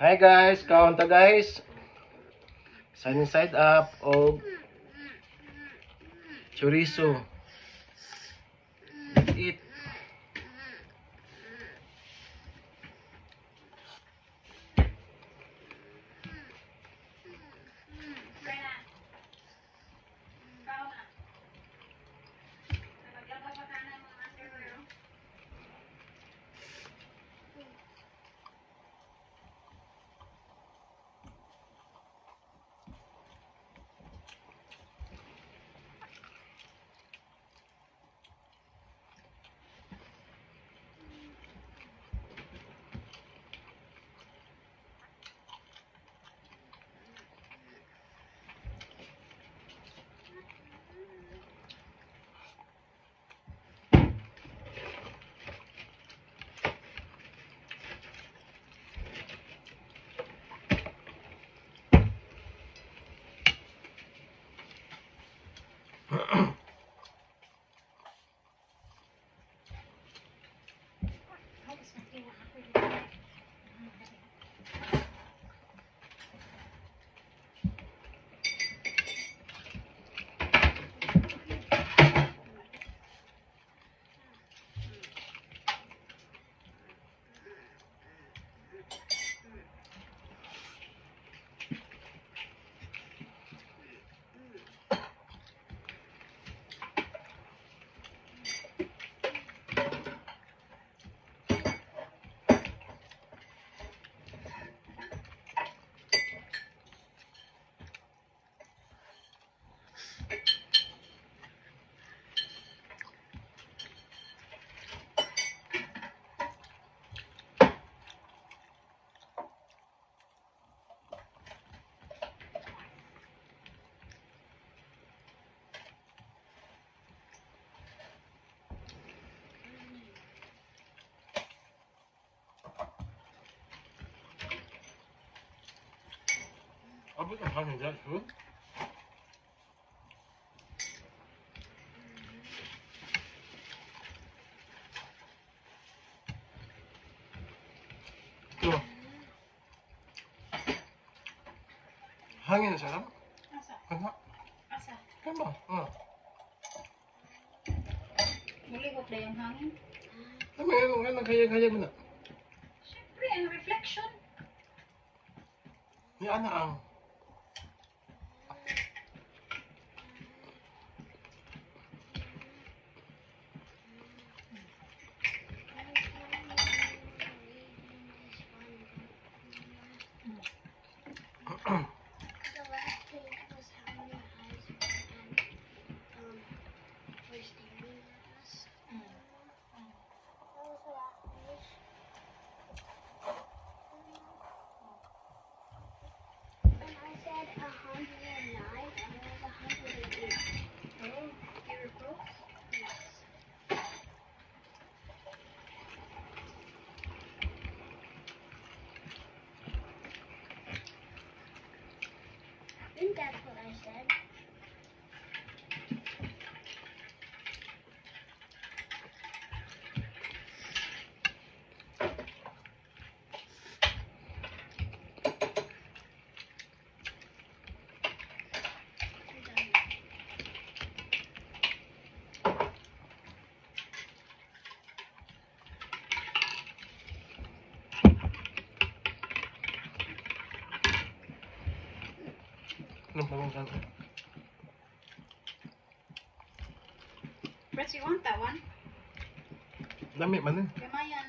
Hi guys, kaon ta guys. Sunny side up og chorizo. Abot ang hangin dyan, huh? Ito. Hangin na sarap. Asa? Ano? Asa? Tama. Ah. Mulihok na yung hangin. Tama. Nga nagkayag-hayag mo na. Siyempre, ang reflection. Yan na ang. Think that's what I said. No me. Press you want that one? Dame, mande. Am I,